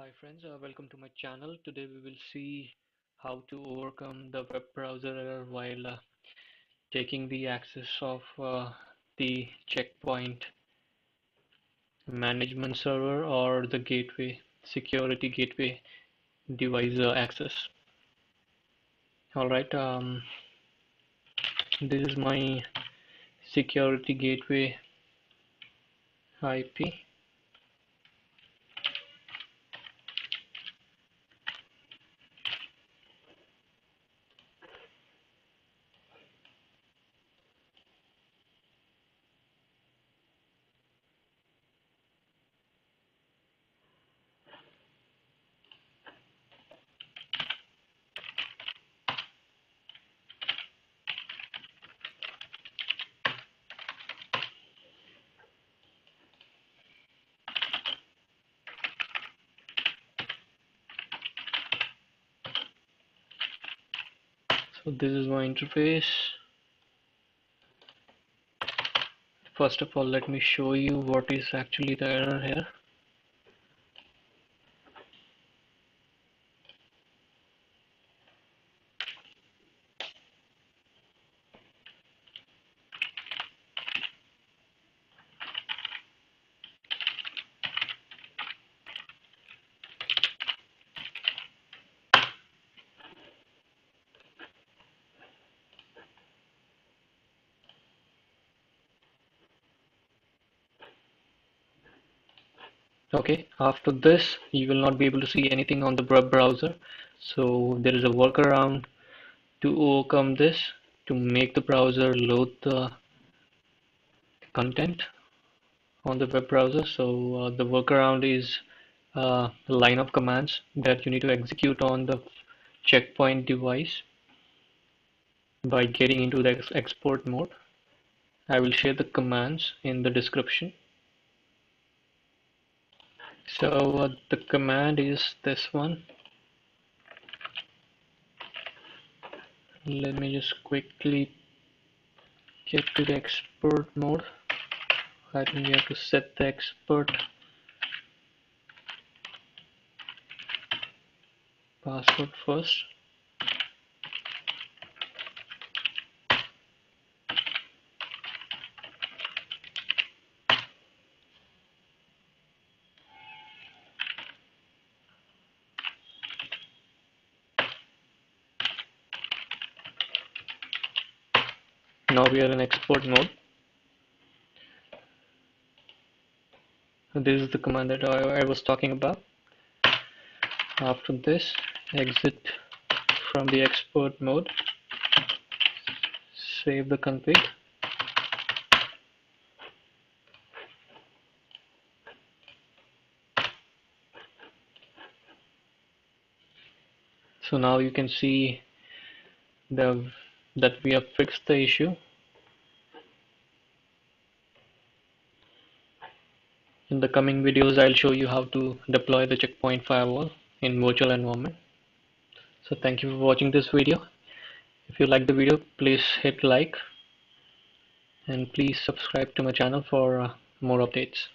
Hi friends, uh, welcome to my channel. Today we will see how to overcome the web browser error while uh, taking the access of uh, the checkpoint management server or the gateway security gateway device uh, access. Alright, um, this is my security gateway IP so this is my interface. First of all let me show you what is actually the error here okay after this you will not be able to see anything on the web browser. So there is a workaround to overcome this to make the browser load the content on the web browser. So uh, the workaround is uh, a line of commands that you need to execute on the checkpoint device by getting into the expert mode. I will share the commands in the description so uh, the command is this one. Let me just quickly get to the expert mode. I think we have to set the expert password first now we are in expert mode. This is the command that I, I was talking about. After this exit from the expert mode. Save the config. So now you can see the that we have fixed the issue. In the coming videos I'll show you how to deploy the checkpoint firewall in virtual environment. So thank you for watching this video. If you like the video please hit like and please subscribe to my channel for uh, more updates